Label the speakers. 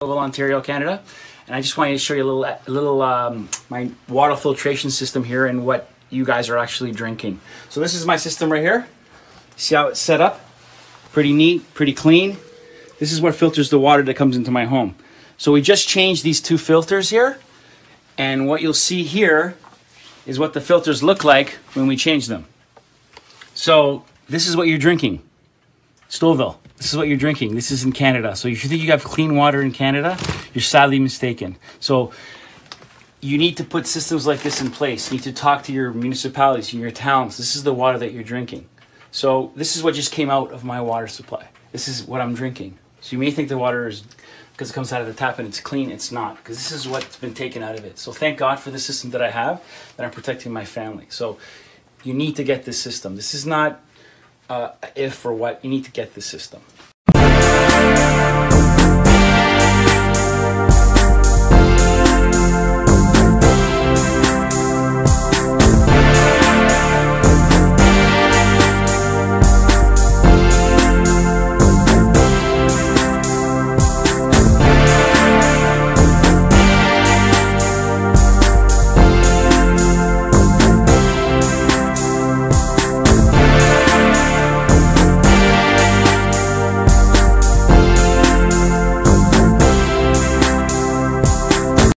Speaker 1: Ontario, Canada, and I just wanted to show you a little, a little um, my water filtration system here and what you guys are actually drinking. So this is my system right here. See how it's set up? Pretty neat, pretty clean. This is what filters the water that comes into my home. So we just changed these two filters here, and what you'll see here is what the filters look like when we change them. So this is what you're drinking. Stouffville. This is what you're drinking. This is in Canada. So if you think you have clean water in Canada, you're sadly mistaken. So you need to put systems like this in place. You need to talk to your municipalities and your towns. This is the water that you're drinking. So this is what just came out of my water supply. This is what I'm drinking. So you may think the water is because it comes out of the tap and it's clean. It's not because this is what's been taken out of it. So thank God for the system that I have that I'm protecting my family. So you need to get this system. This is not uh, if or what. You need to get the system.